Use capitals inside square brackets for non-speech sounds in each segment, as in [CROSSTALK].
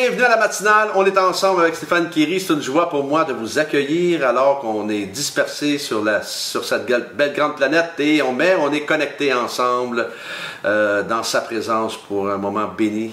bienvenue à la matinale. On est ensemble avec Stéphane Kiri. C'est une joie pour moi de vous accueillir alors qu'on est dispersés sur, sur cette belle grande planète et on, met, on est connectés ensemble euh, dans sa présence pour un moment béni.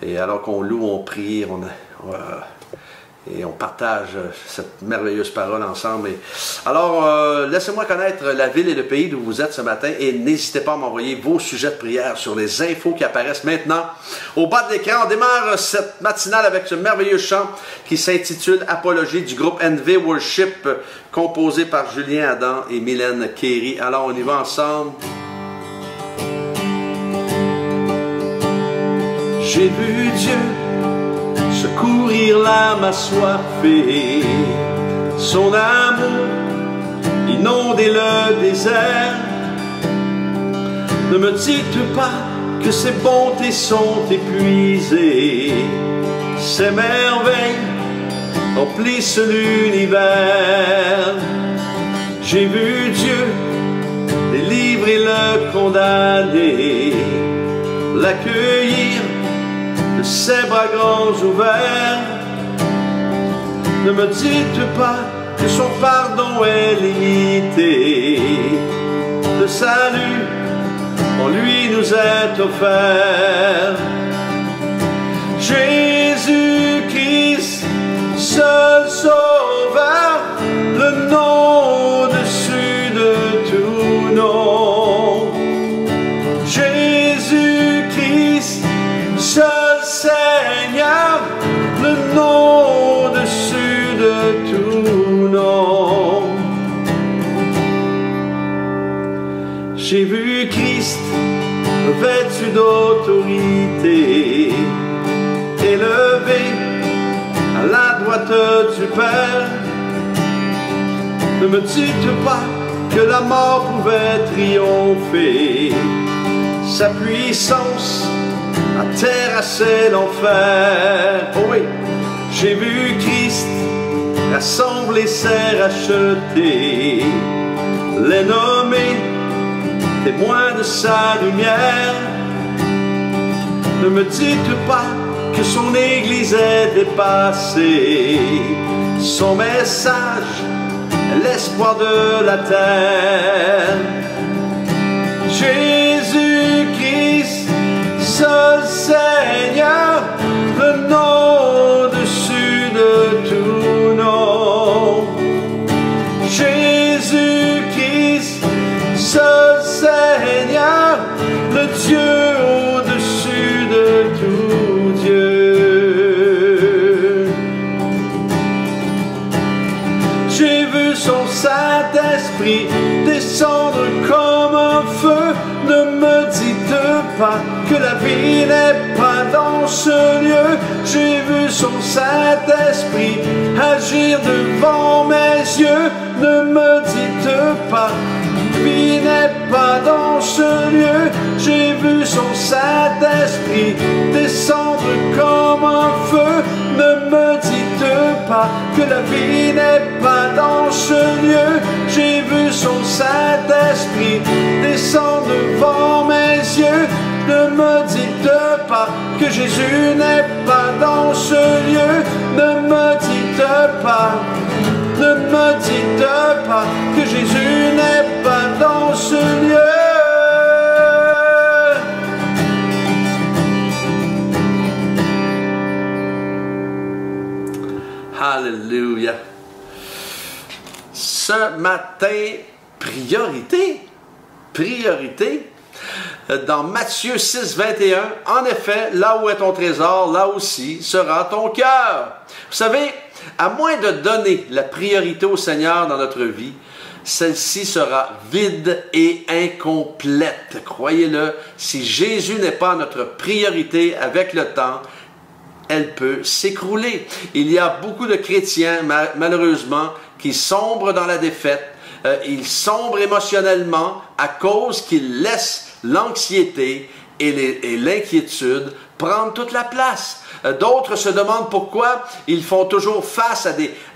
Et alors qu'on loue, on prie, on, on, et on partage cette merveilleuse parole ensemble. Alors, euh, laissez-moi connaître la ville et le pays d'où vous êtes ce matin et n'hésitez pas à m'envoyer vos sujets de prière sur les infos qui apparaissent maintenant. Au bas de l'écran, on démarre cette matinale avec ce merveilleux chant qui s'intitule Apologie du groupe NV Worship composé par Julien Adam et Mylène Kerry. Alors, on y va ensemble. J'ai vu Dieu secourir l'âme assoiffée. Son amour inonder le désert. Ne me dites pas que ses bontés sont épuisées. Ses merveilles remplissent l'univers. J'ai vu Dieu délivrer le condamné, l'accueillir ses bras grands ouverts. Ne me dites pas que son pardon est limité. Le salut en lui nous est offert. Jésus-Christ, vêtu d'autorité, élevé à la droite du Père. Ne me dites pas que la mort pouvait triompher, sa puissance à terrasser l'enfer. Oh oui, j'ai vu Christ rassembler ses rachetés, les témoins de sa lumière. Ne me dites pas que son Église est dépassée, son message l'espoir de la terre. Jésus-Christ seul Seigneur, le nom ce lieu. J'ai vu son Saint-Esprit agir devant mes yeux. Ne me dites pas, vie n'est pas dans ce lieu. J'ai vu son Saint-Esprit descendre comme un feu. Ne me dites pas que la vie n'est pas dans ce lieu. J'ai vu son Saint-Esprit descendre devant mes yeux. Ne me dites pas Jésus n'est pas dans ce lieu. Ne me dites pas, ne me dites pas que Jésus n'est pas dans ce lieu. Alléluia. Ce matin, priorité, priorité, dans Matthieu 6, 21, en effet, là où est ton trésor, là aussi sera ton cœur. Vous savez, à moins de donner la priorité au Seigneur dans notre vie, celle-ci sera vide et incomplète. Croyez-le, si Jésus n'est pas notre priorité avec le temps, elle peut s'écrouler. Il y a beaucoup de chrétiens, malheureusement, qui sombrent dans la défaite. Euh, ils sombrent émotionnellement à cause qu'ils laissent l'anxiété et l'inquiétude prendre toute la place. Euh, d'autres se demandent pourquoi ils font toujours face à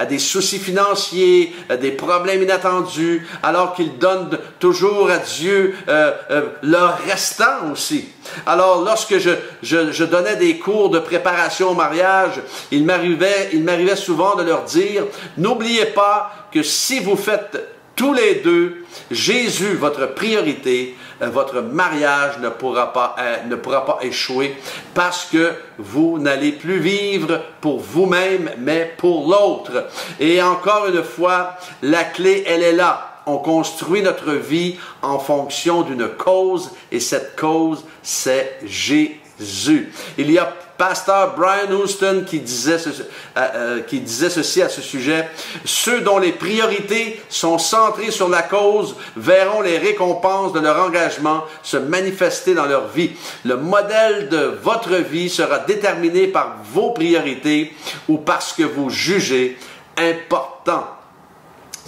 des, soucis financiers, à des problèmes inattendus, alors qu'ils donnent toujours à Dieu euh, euh, leur restant aussi. Alors, lorsque je, donnais des cours de préparation au mariage, il m'arrivait, souvent de leur dire, n'oubliez pas que si vous faites tous les deux Jésus, votre priorité, votre mariage ne pourra pas, euh, ne pourra pas échouer parce que vous n'allez plus vivre pour vous-même, mais pour l'autre. Et encore une fois, la clé, elle est là. On construit notre vie en fonction d'une cause et cette cause, c'est Jésus. Il y a pasteur Brian Houston qui disait, euh, euh, qui disait ceci à ce sujet. Ceux dont les priorités sont centrées sur la cause verront les récompenses de leur engagement se manifester dans leur vie. Le modèle de votre vie sera déterminé par vos priorités ou parce que vous jugez important.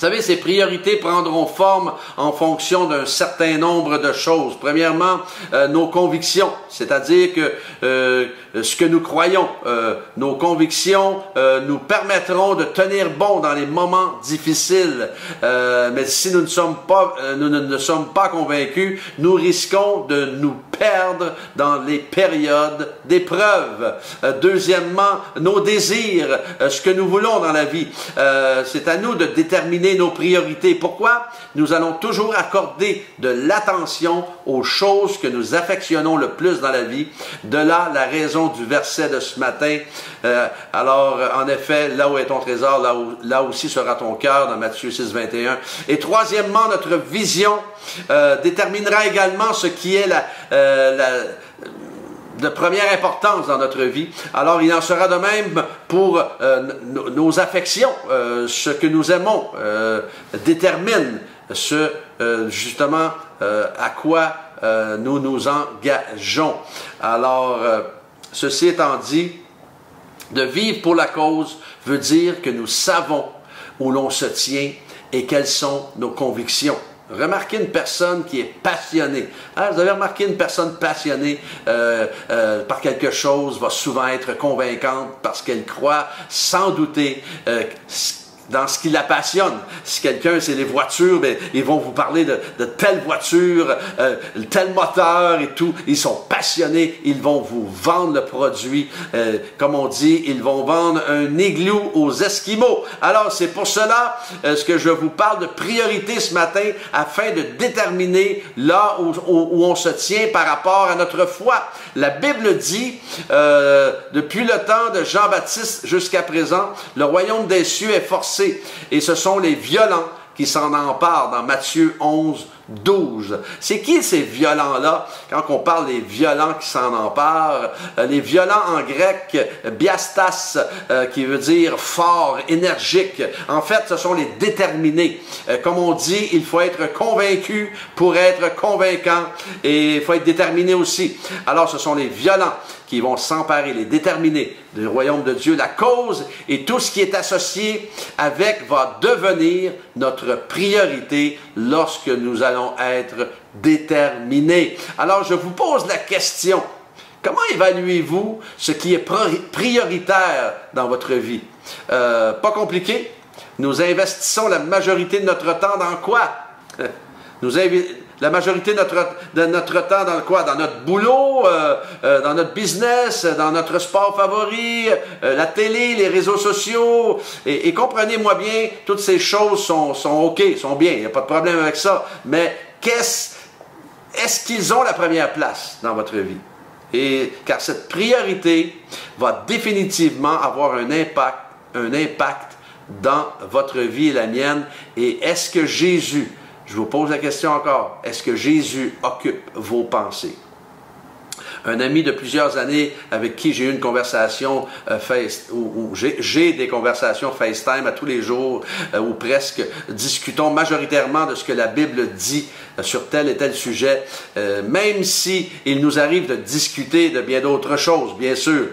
Vous savez, ces priorités prendront forme en fonction d'un certain nombre de choses. Premièrement, euh, nos convictions, c'est-à-dire que euh, ce que nous croyons, euh, nos convictions nous permettront de tenir bon dans les moments difficiles. mais si nous ne sommes pas, nous ne, sommes pas convaincus, nous risquons de nous perdre dans les périodes d'épreuve. deuxièmement, nos désirs, ce que nous voulons dans la vie. C'est à nous de déterminer nos priorités. Pourquoi? Nous allons toujours accorder de l'attention aux choses que nous affectionnons le plus dans la vie. De là, la raison du verset de ce matin. Euh, alors, en effet, là où est ton trésor, là, là aussi sera ton cœur, dans Matthieu 6, 21. Et troisièmement, notre vision euh, déterminera également ce qui est la, euh, la de première importance dans notre vie. Alors il en sera de même pour euh, nos affections. Euh, ce que nous aimons euh, détermine ce justement à quoi nous nous engageons. Alors, ceci étant dit, de vivre pour la cause veut dire que nous savons où l'on se tient et quelles sont nos convictions. Remarquez une personne qui est passionnée. Hein, vous avez remarqué une personne passionnée euh, euh, par quelque chose va souvent être convaincante parce qu'elle croit sans douter euh, dans ce qui la passionne. Si quelqu'un, c'est les voitures, ben, ils vont vous parler de, telle voiture, euh, tel moteur et tout. Ils sont passionnés. Ils vont vous vendre le produit. Euh, comme on dit, ils vont vendre un igloo aux Esquimaux. Alors, c'est pour cela euh, ce que je vous parle de priorité ce matin afin de déterminer là où, on se tient par rapport à notre foi. La Bible dit, depuis le temps de Jean-Baptiste jusqu'à présent, le royaume des cieux est forcé et ce sont les violents qui s'en emparent dans Matthieu 11, 12. C'est qui ces violents-là? Quand on parle des violents qui s'en emparent, euh, les violents en grec, biastas, euh, qui veut dire fort, énergique. En fait, ce sont les déterminés. Euh, comme on dit, il faut être convaincu pour être convaincant et il faut être déterminé aussi. Alors, ce sont les violents qui vont s'emparer, les déterminer du royaume de Dieu. La cause et tout ce qui est associé avec va devenir notre priorité lorsque nous allons être déterminés. Alors je vous pose la question, comment évaluez-vous ce qui est prioritaire dans votre vie? Euh, pas compliqué. Nous investissons la majorité de notre temps dans quoi? [LAUGHS] Nous, la majorité de notre, temps dans quoi? Dans notre boulot, euh, euh, dans notre business, dans notre sport favori, euh, la télé, les réseaux sociaux. Et, comprenez-moi bien, toutes ces choses sont, sont OK, sont bien, il n'y a pas de problème avec ça. Mais qu'est-ce, est-ce qu'ils ont la première place dans votre vie? Et car cette priorité va définitivement avoir un impact, un impact dans votre vie et la mienne. Et est-ce que Jésus je vous pose la question encore. Est-ce que Jésus occupe vos pensées? Un ami de plusieurs années avec qui j'ai eu une conversation euh, face, ou, j'ai des conversations FaceTime à tous les jours, euh, ou presque discutons majoritairement de ce que la Bible dit euh, sur tel et tel sujet, même si il nous arrive de discuter de bien d'autres choses, bien sûr.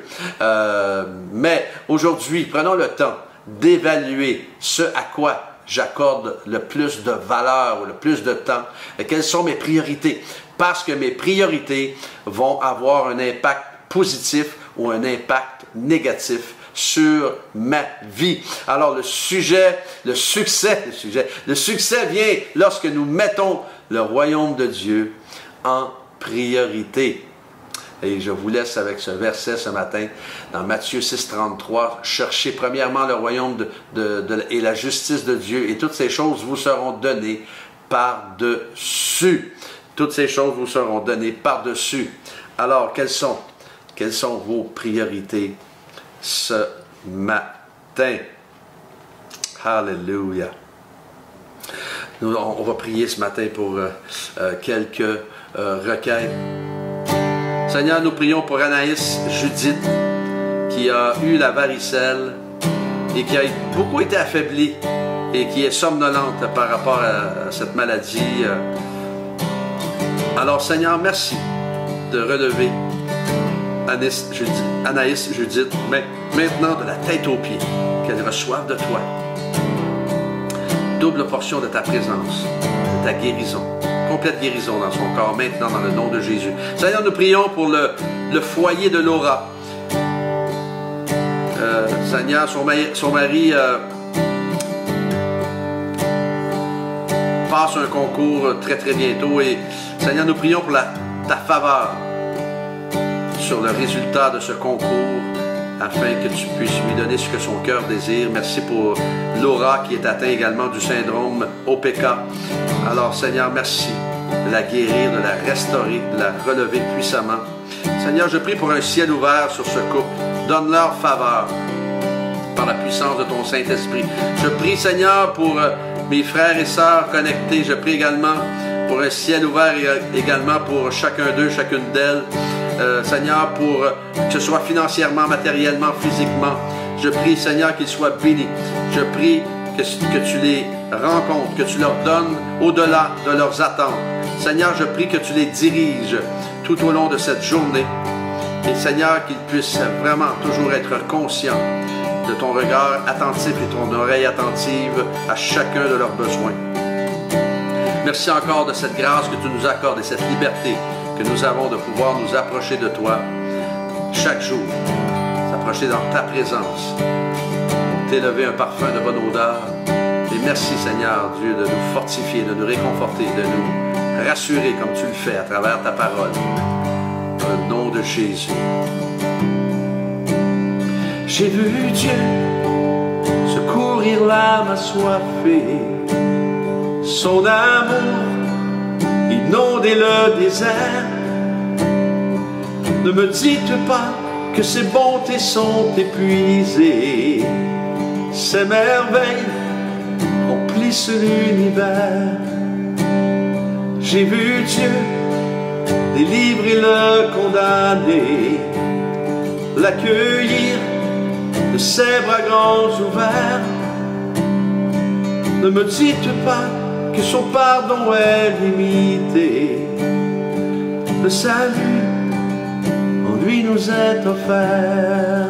mais aujourd'hui, prenons le temps d'évaluer ce à quoi j'accorde le plus de valeur ou le plus de temps quelles sont mes priorités? Parce que mes priorités vont avoir un impact positif ou un impact négatif sur ma vie. Alors le sujet, le succès, le sujet, le succès vient lorsque nous mettons le royaume de Dieu en priorité. Et je vous laisse avec ce verset ce matin dans Matthieu 6, 33. Cherchez premièrement le royaume de, et la justice de Dieu et toutes ces choses vous seront données par-dessus. Toutes ces choses vous seront données par-dessus. Alors, quelles sont, quelles sont vos priorités ce matin? Hallelujah. Nous, on, va prier ce matin pour euh, euh, quelques euh, requêtes. Seigneur, nous prions pour Anaïs Judith, qui a eu la varicelle et qui a beaucoup été affaiblie et qui est somnolente par rapport à cette maladie. Alors Seigneur, merci de relever Anaïs Judith, Judith maintenant de la tête aux pieds, qu'elle reçoive de toi double portion de ta présence, de ta guérison, complète guérison dans son corps maintenant dans le nom de Jésus. Seigneur, nous prions pour le, foyer de Laura. Euh, Seigneur, son mari, euh, passe un concours très très bientôt et Seigneur, nous prions pour ta faveur sur le résultat de ce concours afin que tu puisses lui donner ce que son cœur désire. Merci pour Laura qui est atteinte également du syndrome OPK. Alors Seigneur, merci de la guérir, de la restaurer, de la relever puissamment. Seigneur, je prie pour un ciel ouvert sur ce couple. Donne-leur faveur par la puissance de ton Saint-Esprit. Je prie, Seigneur, pour euh, mes frères et sœurs connectés. Je prie également pour un ciel ouvert également pour chacun d'eux, chacune d'elles. Euh, Seigneur, pour que ce soit financièrement, matériellement, physiquement. Je prie, Seigneur, qu'ils soient bénis. Je prie que, que tu les rencontres, que tu leur donnes au-delà de leurs attentes. Seigneur, je prie que tu les diriges tout au long de cette journée. Et Seigneur, qu'ils puissent vraiment toujours être conscients de ton regard attentif et ton oreille attentive à chacun de leurs besoins. Merci encore de cette grâce que tu nous accordes et cette liberté que nous avons de pouvoir nous approcher de toi chaque jour, s'approcher dans ta présence, t'élever un parfum de bonne odeur. Et merci Seigneur Dieu de nous fortifier, de nous réconforter, de nous rassurer comme tu le fais à travers ta parole. Le nom de Jésus. J'ai vu Dieu secourir l'âme assoiffée son amour inonder le désert. Ne me dites pas que ses bontés sont épuisées, ses merveilles remplissent l'univers. J'ai vu Dieu délivrer le condamné, l'accueillir de ses bras grands ouverts. Ne me dites pas que son pardon est limité. Le salut nous est offert.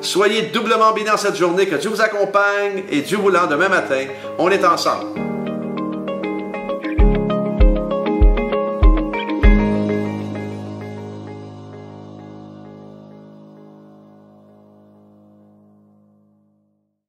Soyez doublement bénis dans cette journée, que Dieu vous accompagne et Dieu voulant, demain matin, on est ensemble.